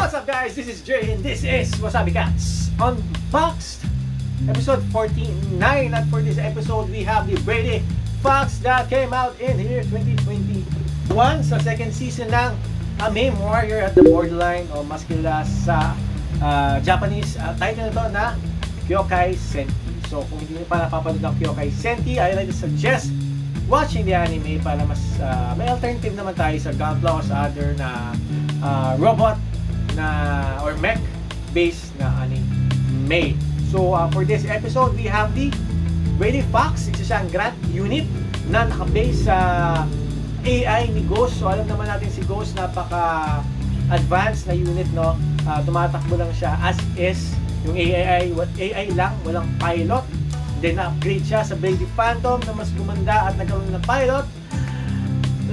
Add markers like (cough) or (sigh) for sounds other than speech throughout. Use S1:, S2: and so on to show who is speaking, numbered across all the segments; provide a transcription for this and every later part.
S1: What's up guys? This is Jay and this is Wasabi Cats Unboxed Episode 49 At for this episode we have the Brady Fox that came out in here 2021 sa second season ng A Meme Warrior at the Borderline o mas kilala sa uh, Japanese uh, title nito na Kyokai Senti So kung hindi pa napapanood ng Kyokai Senti I like to suggest watching the anime para mas uh, may alternative naman tayo sa Gunpla o sa other na uh, robot na or mech based na anime. So uh, for this episode, we have the Brady Fox, isa siyang grant unit na nakabase sa AI ni Ghost. So alam naman natin si Ghost napaka advanced na unit no. Uh, tumatakbo lang siya as is yung AI AI lang, walang pilot Then na-upgrade siya sa Brady Phantom na mas gumanda at nagkaroon ng pilot.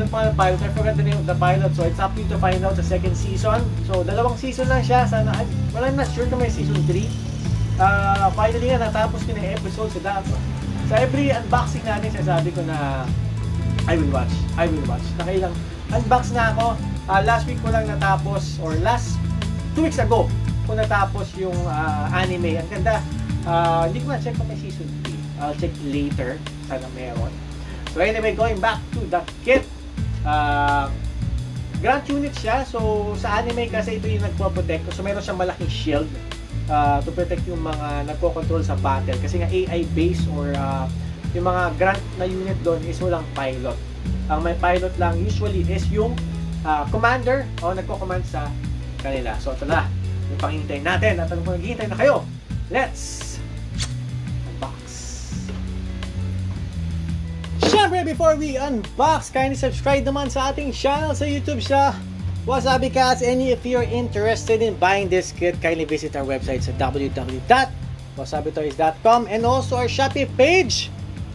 S1: Pa pilot? I forgot the name of the pilot. So it's up to you to find out sa second season. So dalawang season lang siya. Sana, wala na sure kung may season 3. Uh, finally nga natapos ko na episode sa dato. Sa every unboxing natin, sasabi ko na I will watch. I will watch. Nakailang unbox na ako. Uh, last week ko lang natapos or last two weeks ago ko natapos yung uh, anime. Ang ganda Uh, hindi ko na check kung may season 3. I'll check later. Sana meron. So anyway, going back to the kit. Uh, Grant unit siya. So sa anime kasi ito yung nagpo-protect. So meron siyang malaking shield uh, to protect yung mga nagko-control sa battle. Kasi nga AI based or uh, yung mga grant na unit doon is walang pilot. Ang may pilot lang usually is yung uh, commander o nagko-command sa kanila. So ito na. Yung pangintay natin at ano kung naghihintay na kayo. Let's before we unbox, kindly subscribe naman sa ating channel sa YouTube siya. Wasabi Cats, and if you're interested in buying this kit, kindly visit our website sa www.wasabitoys.com and also our Shopee page.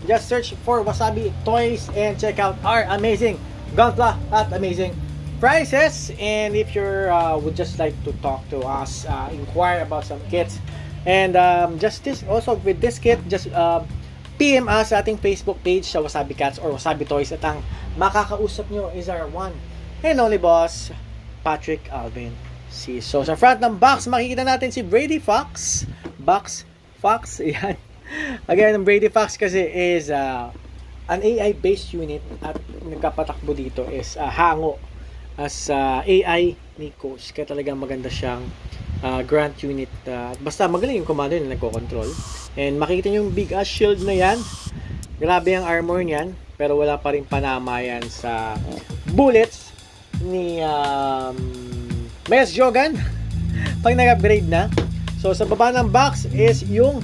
S1: Just search for Wasabi Toys and check out our amazing Gunpla at amazing prices. And if you uh, would just like to talk to us, uh, inquire about some kits, and um, just this also with this kit, just uh, PM us sa ating Facebook page sa Wasabi Cats or Wasabi Toys at ang makakausap nyo is our one and only boss, Patrick Alvin C. So, sa front ng box, makikita natin si Brady Fox. Box Fox, (laughs) yan. Again, Brady Fox kasi is uh, an AI-based unit at nagkapatakbo dito is uh, hango as uh, AI ni Coach. Kaya talagang maganda siyang uh, grant unit. Uh, basta magaling yung commander na nagko-control. And makikita nyo yung big ass shield na yan. Grabe ang armor niyan. Pero wala pa rin panama yan sa bullets ni um, Mayas Jogan. (laughs) Pag nag-upgrade na. So sa baba ng box is yung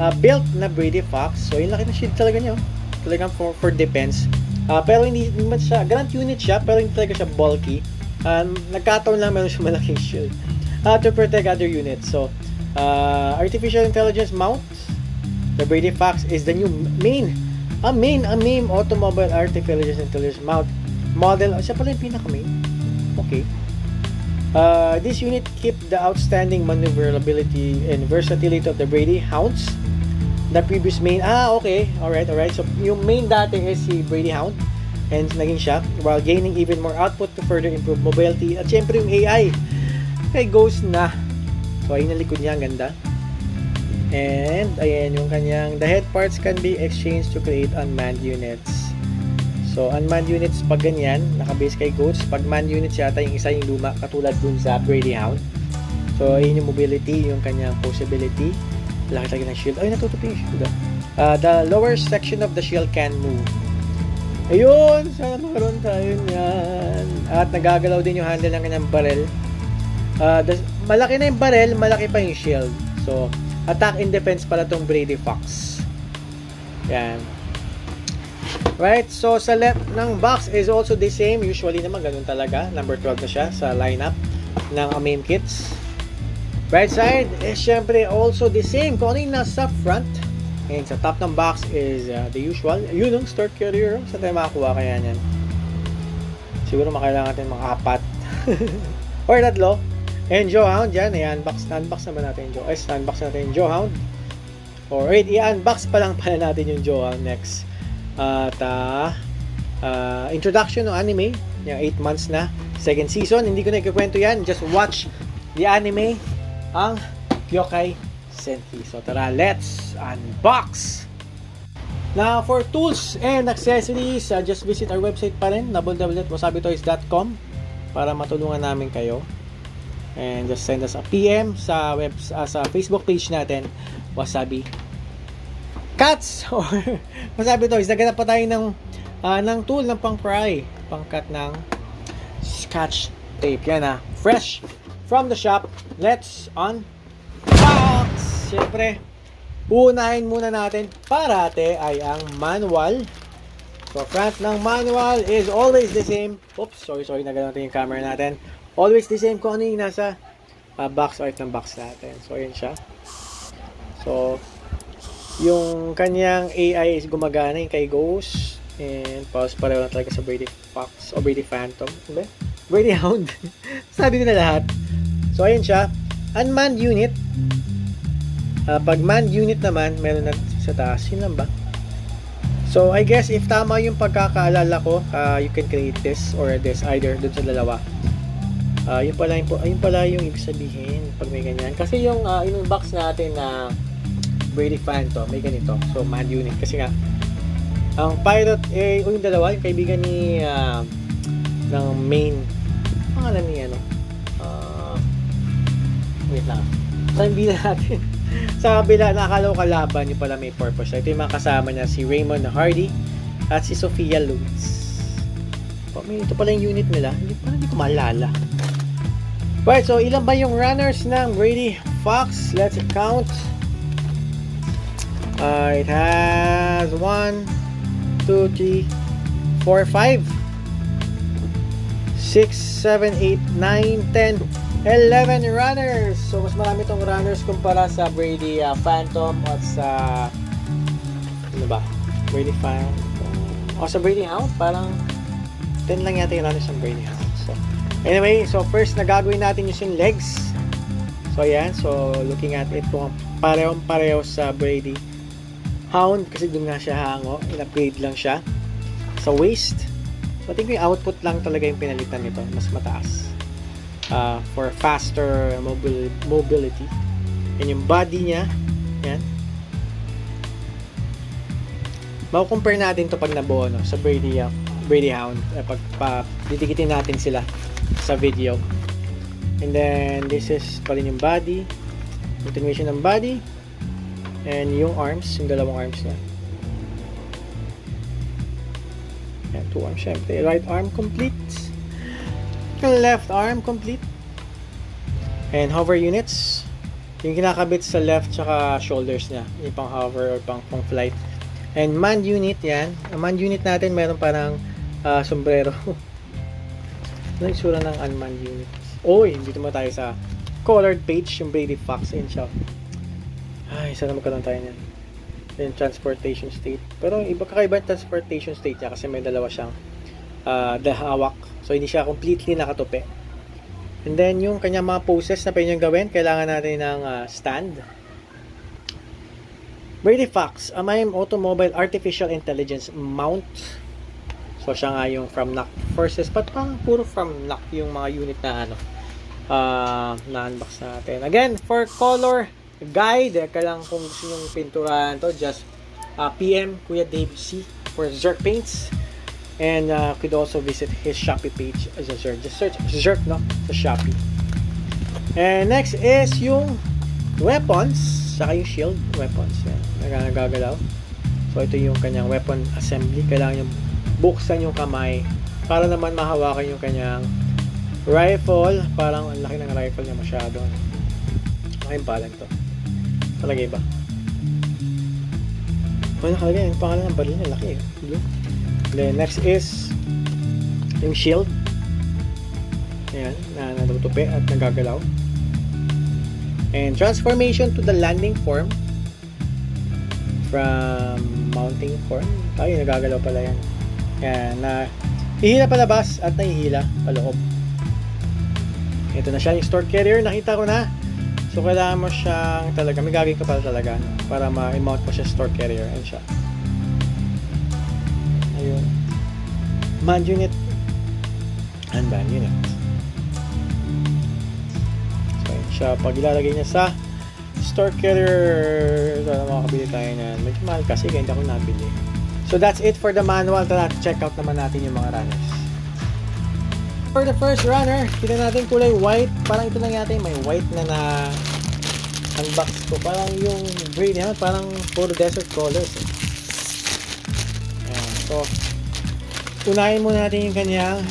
S1: uh, built na Brady Fox. So yung laki na shield talaga niya. Talagang for, for defense. Uh, pero hindi naman siya, grant unit siya, pero hindi talaga siya bulky. Um, nagkataon lang meron siya malaking shield. Uh, to protect other units. So, uh, artificial intelligence mounts. The Brady Fox is the new main, a main, a main automobile artificial intelligence mount model. Siya pala yung pinaka-main. Okay. Uh, this unit keep the outstanding maneuverability and versatility of the Brady Hounds. The previous main, ah, okay. Alright, alright. So, yung main dati is si Brady Hound. And naging siya. While gaining even more output to further improve mobility. At syempre yung AI. Kay Ghost na So, ayun ang likod niya, ang ganda. And, ayan yung kanyang, the head parts can be exchanged to create unmanned units. So, unmanned units pag ganyan, nakabase kay Goats. Pag manned units yata yung isa yung luma, katulad dun sa Brady Hound. So, ayun yung mobility, yung kanyang possibility. Laki talaga ng shield. Ay, natutupi yung shield. Uh, the lower section of the shield can move. Ayun! Sana magkaroon tayo niyan. At nagagalaw din yung handle ng kanyang barrel. Uh, the, malaki na yung barrel, malaki pa yung shield. So, attack and defense pala tong Brady Fox. Yan. Right, so sa left ng box is also the same. Usually naman ganun talaga. Number 12 na siya sa lineup ng main kits. Right side is syempre also the same. Kung ano yung nasa front. And sa top ng box is uh, the usual. Yun yung start carrier. Saan tayo makakuha kaya yan? Siguro makailangan natin mga apat. (laughs) Or tatlo. And Joehound, yan, i-unbox, unbox naman natin yung Joe. Ay, unbox natin yung Joehound. Or wait, i-unbox pa lang pala natin yung Joehound next. At, uh, uh, introduction ng anime, yung 8 months na, second season, hindi ko na ikikwento yan, just watch the anime, ang Yokai Senki. So tara, let's unbox! Now, for tools and accessories, uh, just visit our website pa rin, www.wasabitoys.com para matulungan namin kayo. And just send us a PM sa web uh, sa Facebook page natin, Wasabi Cats (laughs) or Wasabi Toys. Naganap pa tayo ng uh, ng tool ng pang-fry, pang-cut ng scotch tape. Yan ah, fresh from the shop. Let's unbox! Siyempre, unahin muna natin parate ay ang manual. So, front ng manual is always the same. Oops, sorry, sorry, nagano natin yung camera natin. Always the same kung ano yung nasa uh, box art ng box natin. So, yun siya. So, yung kanyang AI is gumagana yung kay Ghost. And pause pareho na talaga sa Brady Fox o Brady Phantom. Diba? Brady Hound. (laughs) Sabi ko na lahat. So, ayun siya. Unmanned unit. Uh, pag manned unit naman, meron na sa taas. Yun lang ba? So, I guess if tama yung pagkakaalala ko, uh, you can create this or this either dun sa dalawa. Uh, yun pala yung, ayun pala yung ibig sabihin pag may ganyan. Kasi yung uh, yung box natin na uh, Brady Phantom, may ganito. So, manned unit. Kasi nga, ang pirate, eh, yung dalawa, yung kaibigan ni, uh, ng main, pangalan ni, ano, uh, wait lang. Sa bila natin. (laughs) sa kabila, nakakala ko kalaban, yung pala may purpose. Ito yung mga kasama niya, si Raymond Hardy at si Sophia Lewis. Oh, may ito pala yung unit nila. Hindi, parang hindi ko maalala. Right, so ilan ba yung runners ng Brady Fox? Let's count. Uh, it has 1, 2, 3, 4, 5, 6, 7, 8, 9, 10, 11 runners. So, mas marami tong runners kumpara sa Brady uh, Phantom at sa ano ba? Brady Phantom. O sa Brady Hound, parang 10 lang yata yung runners ng Brady Hound. Anyway, so first na gagawin natin yung legs. So, ayan. So, looking at it, parehong pareho sa Brady Hound kasi doon nga siya hango. In-upgrade lang siya. Sa waist, So, I think yung output lang talaga yung pinalitan nito. Mas mataas. Uh, for faster mobil mobility. And yung body niya, yan. Mau-compare natin to pag nabuo no, sa Brady, uh, Brady Hound. Eh, pag pa, didikitin natin sila sa video. And then, this is pa rin yung body. Continuation ng body. And yung arms, yung dalawang arms niya. Yan, two arms syempre. Right arm complete. Left arm complete. And hover units. Yung kinakabit sa left tsaka shoulders niya. Yung pang hover or pang, pang flight. And man unit yan. Ang man unit natin meron parang uh, sombrero. (laughs) ano yung sura ng unmanned unit? Oy, dito mo tayo sa colored page yung Brady Fox. Ayun siya. Ay, sana magkaroon tayo niyan yung transportation state. Pero iba kakaiba yung transportation state niya kasi may dalawa siyang uh, hawak. So hindi siya completely nakatupi. And then yung kanya mga poses na pwede gawin, kailangan natin ng uh, stand. Brady Fox, a MIME Automobile Artificial Intelligence Mount. So siya nga yung from NAC Forces, but parang puro from NAC yung mga unit na ano, uh, na-unbox natin. Again, for color, guide. Eka lang kung gusto nyo pinturahan to, just uh, PM Kuya Dave C for Zerk Paints. And uh, could also visit his Shopee page as a Zerk. Just search Zerk, no? Sa Shopee. And next is yung weapons, saka yung shield weapons. Yan, nagagalaw. So, ito yung kanyang weapon assembly. Kailangan yung buksan yung kamay para naman mahawakan yung kanyang rifle. Parang ang laki ng rifle niya masyado. Malaking balang to. Nakalagay ba? Oh, nakalagay. Yung pangalan ng baril niya, laki eh. Blue. Then, next is yung shield. Ayan, na natutupi at nagagalaw. And transformation to the landing form from mounting form. Ay, nagagalaw pala yan. Ayan, na hihila palabas at nahihila paloob. Ito na siya yung store carrier. Nakita ko na. So, kailangan mo siyang talaga, may gagawin ka pala talaga para ma-mount mo siya store carrier. Ayun siya. Ayun. Man unit and ban unit. So, siya pag ilalagay niya sa store carrier sana makakabili tayo niyan medyo mahal kasi kaya hindi ako nabili so that's it for the manual. Tara check out naman natin yung mga runners. For the first runner kita natin kulay white. Parang ito lang yata may white na na unbox ko. Parang yung gray niya parang puro desert colors. Eh. Ayan, so unahin muna natin yung kanyang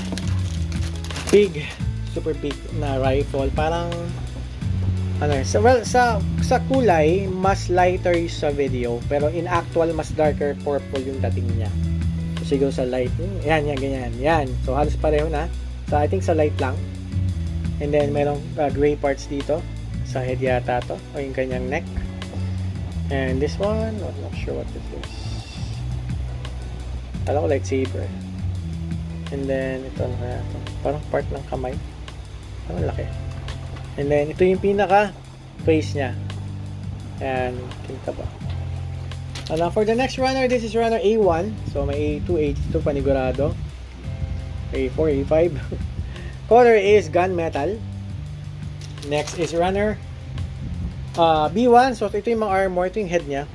S1: big super big na rifle. Parang ano so, well sa sa kulay mas lighter sa video pero in actual mas darker purple yung dating niya. So siguro sa light yan yan ganyan yan. So halos pareho na. So I think sa light lang. And then merong uh, gray parts dito. Sa head yata to o yung kanyang neck. And this one I'm not sure what this is. Alam ko lightsaber. And then ito ano kaya parang part ng kamay. Ang laki And then, ito yung pinaka face niya. And, kita ba? And now, for the next runner, this is runner A1. So, may A2, A2 panigurado. A4, A5. Color is gunmetal. Next is runner uh, B1. So, ito yung mga armor. Ito yung head niya.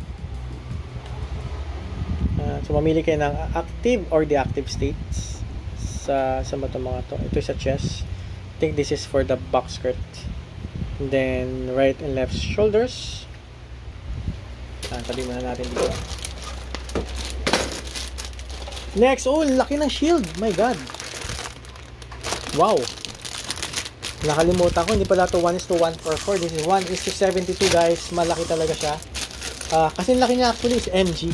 S1: Uh, so, mamili kayo ng active or deactive states sa, sa mga to. Ito sa chest think this is for the box skirt. And then right and left shoulders. Ah, tabi muna natin dito. Next oh laki ng shield. My god. Wow. Nakalimutan ko hindi pala to 1 is to 1 for 4 this is 1 is to 72 guys. Malaki talaga siya. Uh, kasi laki niya actually is MG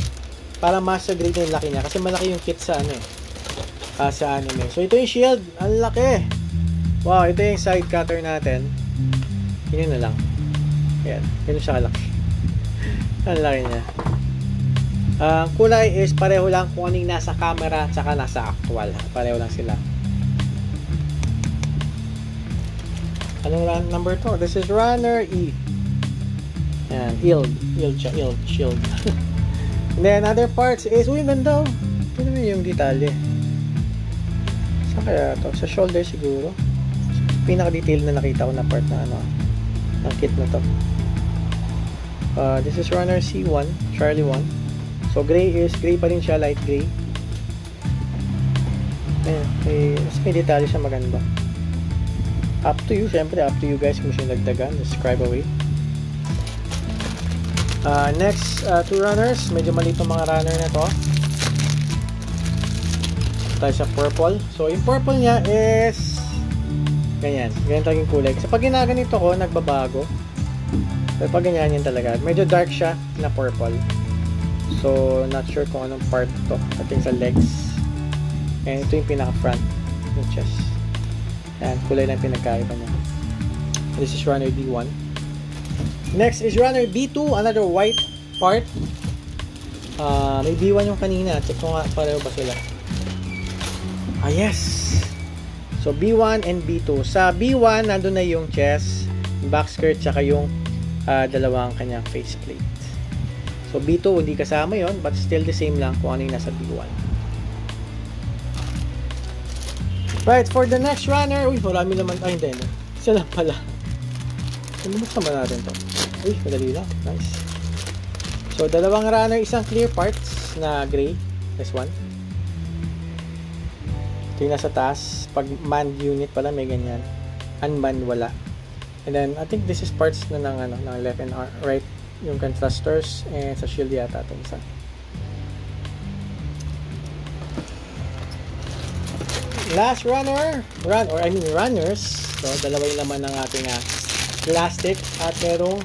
S1: para master grade yung laki niya. Kasi malaki yung kit sa ano eh. Uh, sa anime. So ito yung shield. Ang laki Wow, ito yung side cutter natin. Yun na lang. Ayan, yun siya kalaki. (laughs) Ang laki niya. Ang uh, kulay is pareho lang kung anong nasa camera at saka nasa actual. Pareho lang sila. Anong run number to? This is runner E. Ayan, ild. Ild siya, ild, shield. And (laughs) then other parts is, uy, ganda oh. Ito naman yung detalye. Sa kaya to? Sa shoulder siguro pinaka-detail na nakita ko na part na ano ng kit na to. Uh, this is runner C1 Charlie 1 so gray is gray pa rin siya light gray. Ayan, may, mas may detalye siya maganda. Up to you syempre up to you guys kung gusto nagdagan subscribe away. Uh, next uh, two runners medyo maliit mga runner na to. Tayo sa purple. So yung purple niya is Ganyan. Ganyan talaga yung kulay. Kasi pag ginaganito ko, nagbabago. Pero pag ganyan yan talaga. Medyo dark siya na purple. So, not sure kung anong part to. I think sa legs. And ito yung pinaka-front. Yung chest. Yan. Kulay lang pinagkaiba niya. This is runner B1. Next is runner B2. Another white part. Uh, may B1 yung kanina. Check ko nga pareho ba sila. Ah, yes! So, B1 and B2. Sa B1, nandun na yung chest, back skirt, tsaka yung uh, dalawang kanyang faceplate. So, B2, hindi kasama yon but still the same lang kung ano yung nasa B1. Right, for the next runner, uy, marami naman, ay hindi, no? isa lang pala. Bumuksan ba natin to? Uy, madali lang, nice. So, dalawang runner, isang clear parts na gray, this one. Ito yung nasa taas. Pag manned unit pala may ganyan. Unmanned wala. And then, I think this is parts na ng, ano, ng left and right. Yung thrusters and sa shield yata ito isa. Last runner. Run, or I mean runners. So, dalawa yung laman ng ating uh, plastic. At merong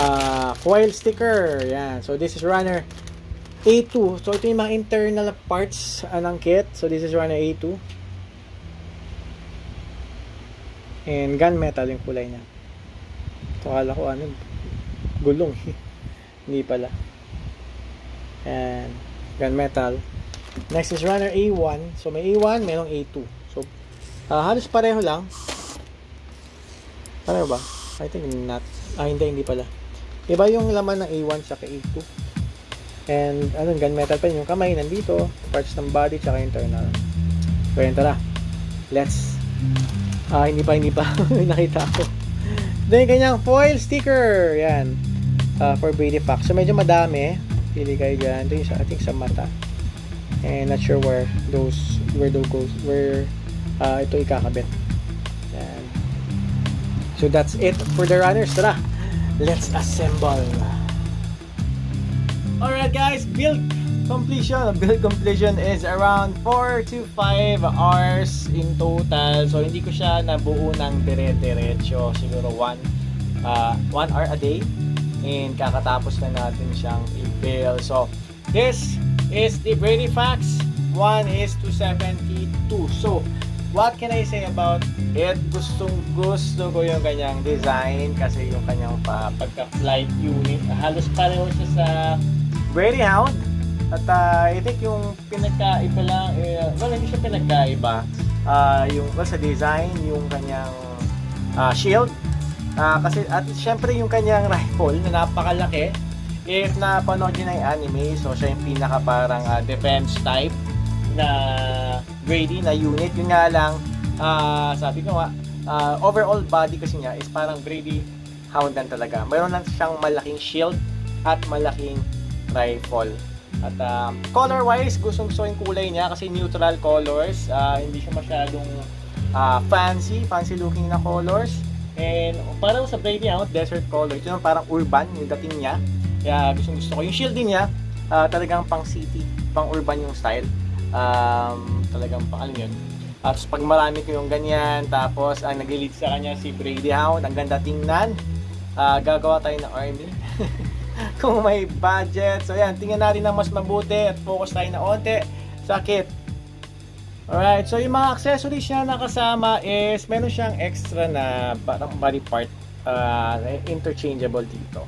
S1: uh, foil sticker. Yan. So, this is runner A2. So, ito yung mga internal parts uh, ng kit. So, this is runner A2. And gunmetal yung kulay niya. So, kala ko ano, gulong. (laughs) Hindi pala. And gunmetal. Next is runner A1. So, may A1, mayroong A2. So, uh, halos pareho lang. Pareho ba? I think not. Ah, hindi, hindi pala. Iba yung laman ng A1 sa A2. And ano, gunmetal pa yung kamay nandito, parts ng body tsaka internal. So yun tara. Let's Ah, hindi pa, hindi pa. (laughs) Nakita ko. Then, kanyang foil sticker. Yan. Uh, for Brady Fox. So, medyo madami. Pili kayo dyan. Ito yung I think sa mata. And not sure where those, where those goes, where uh, ito ikakabit. Yan. So, that's it for the runners. Tara, let's assemble. Alright guys, build completion. Build completion is around 4 to 5 hours in total. So hindi ko siya nabuo ng dire-diretso. Siguro 1 uh, 1 hour a day. And kakatapos na natin siyang i-build. So this is the Brady Fax 1 is 272 so what can I say about it? Gustong gusto ko yung kanyang design kasi yung kanyang pa, pagka flight unit. Halos pareho siya sa Brady Hound at uh, I think yung pinagkaiba lang, eh, well hindi siya pinagkaiba. Uh, yung well, sa design, yung kanyang uh, shield. Uh, kasi at syempre yung kanyang (laughs) rifle na napakalaki. If napanood nyo na anime, so siya yung pinaka parang uh, defense type na Grady na unit. Yun nga lang, uh, sabi ko nga, uh, overall body kasi niya is parang Grady Hound talaga. Mayroon lang siyang malaking shield at malaking rifle. At uh, color-wise, gustong gusto yung kulay niya kasi neutral colors. Uh, hindi siya masyadong uh, fancy, fancy looking na colors. And parang sa Brady Out, desert color. Ito parang urban yung dating niya. Kaya gustong gusto ko. Yung shielding niya, uh, talagang pang city, pang urban yung style. Um, talagang pang ano yun. At pag marami ko yung ganyan, tapos ang nag-lead sa kanya si Brady Hound, ang ganda tingnan. Uh, gagawa tayo ng army. (laughs) kung may budget. So yan, tingnan natin ng mas mabuti at focus tayo na onte sa kit. Alright, so yung mga accessories niya na kasama is meron siyang extra na parang body part uh, interchangeable dito.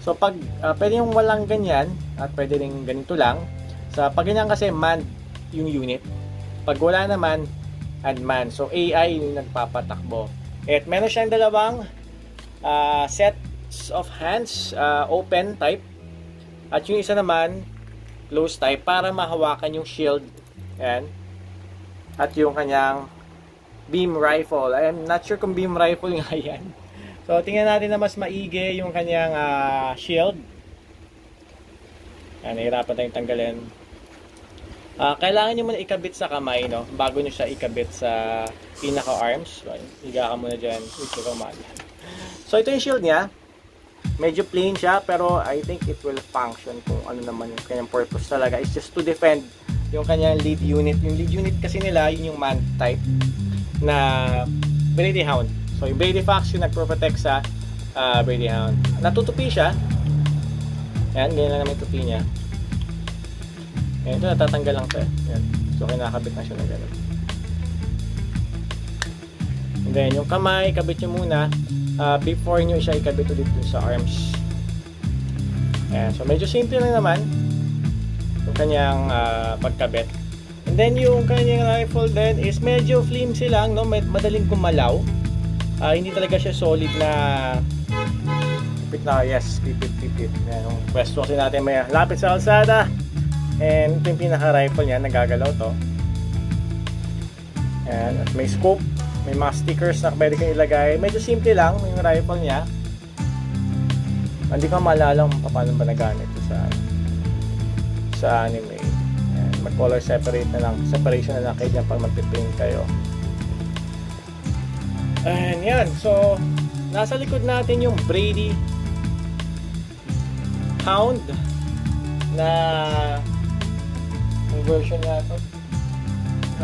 S1: So pag uh, pwede yung walang ganyan at pwede rin ganito lang. Sa pag ganyan kasi man yung unit. Pag wala naman unman. So AI yung nagpapatakbo. At meron siyang dalawang uh, set of hands, uh, open type. At yung isa naman, close type para mahawakan yung shield. Ayan. At yung kanyang beam rifle. I'm not sure kung beam rifle (laughs) nga yan. So, tingnan natin na mas maigi yung kanyang uh, shield. Ayan, nahirapan tayong tanggalin. Uh, kailangan nyo muna ikabit sa kamay, no? Bago nyo siya ikabit sa pinaka-arms. So, higa ka muna dyan. So, ito yung shield niya. Medyo plain siya pero I think it will function kung ano naman yung kanyang purpose talaga. It's just to defend yung kanyang lead unit. Yung lead unit kasi nila, yun yung man type na Brady Hound. So yung Brady Fox yung nagpro-protect sa uh, Brady Hound. Natutupi siya. Ayan, ganyan lang naman yung tupi niya. Ayan, ito natatanggal lang siya. Ayan. So kinakabit na siya na gano'n. And then yung kamay, kabit nyo muna uh, before nyo siya ikabit ulit dun sa arms. Ayan. So, medyo simple lang naman yung kanyang uh, pagkabit. And then, yung kanyang rifle din is medyo flimsy lang, no? madaling gumalaw. Uh, hindi talaga siya solid na pipit na, yes, pipit, pipit. Ayan, yung pwesto kasi natin may lapit sa alsada. And ito yung pinaka-rifle niya, nagagalaw to. Ayan, at may scope may mga stickers na pwede kang ilagay. Medyo simple lang yung rifle niya. Hindi ko maalala kung paano ba nagamit sa sa anime. Ayan, mag-color separate na lang. Separation na lang kayo dyan pag magpiprint kayo. And yan. So, nasa likod natin yung Brady Hound na yung version na ito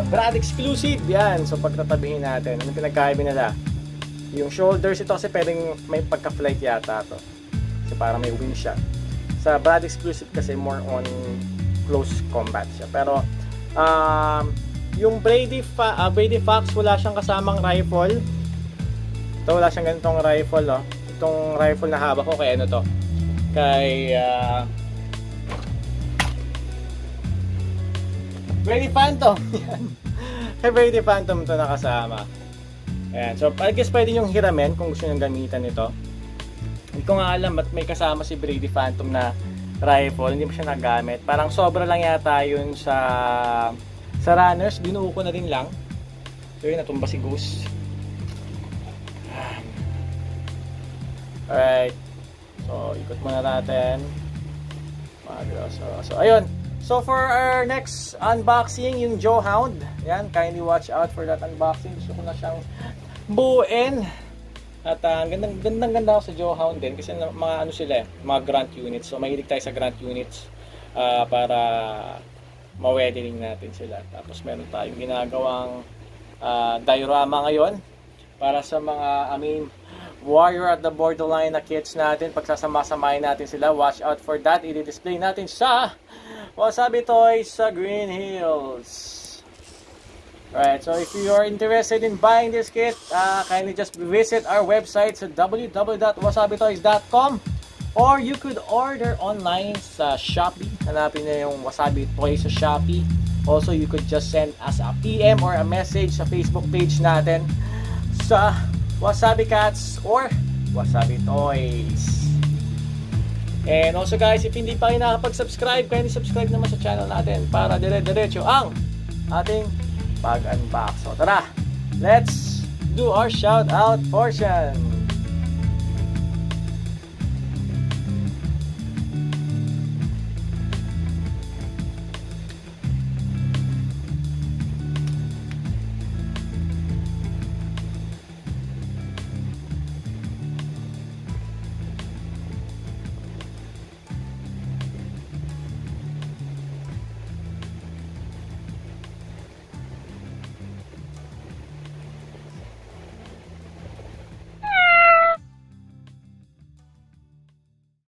S1: brand exclusive yan so pagtatabihin natin. Ano pinagkaiba nila? Yung shoulders ito kasi pwedeng may pagka flight yata to. Kasi parang may wing shot sa brand exclusive kasi more on close combat siya. Pero um, yung Brady, Fa uh, Brady Fox wala siyang kasamang rifle. Ito wala siyang ganitong rifle oh. itong rifle na haba ko kay ano to? Kay uh, Brady Phantom. Yan. (laughs) Kay Brady Phantom to nakasama. Ayan. So, I guess pwede nyo hiramin kung gusto nyo gamitan ito. Hindi ko nga alam at may kasama si Brady Phantom na rifle. Hindi mo siya nagamit. Parang sobra lang yata yun sa sa runners. Binuo ko na rin lang. So, yun. Natumba si Goose. Alright. So, ikot muna natin. Magro. So, so, ayun. So for our next unboxing, yung Joe Hound. Yan, kindly watch out for that unboxing. Gusto ko na siyang buuin. At uh, gandang, gandang ganda ako sa Joe Hound din kasi mga ano sila eh, mga grunt units. So mahilig tayo sa grunt units uh, para ma-weathering natin sila. Tapos meron tayong ginagawang uh, diorama ngayon para sa mga I mean warrior at the borderline na kids natin. Pagsasama-samahin natin sila. Watch out for that. I-display natin sa Wasabi Toys sa Green Hills. Right, so if you are interested in buying this kit, uh, kindly just visit our website sa www.wasabitoys.com or you could order online sa Shopee. Hanapin niyo yung Wasabi Toys sa Shopee. Also, you could just send us a PM or a message sa Facebook page natin sa Wasabi Cats or Wasabi Toys. And also guys, if hindi pa kayo nakapag-subscribe, kindly subscribe naman sa channel natin para dire-diretso ang ating pag-unbox. So tara, let's do our shout out portion.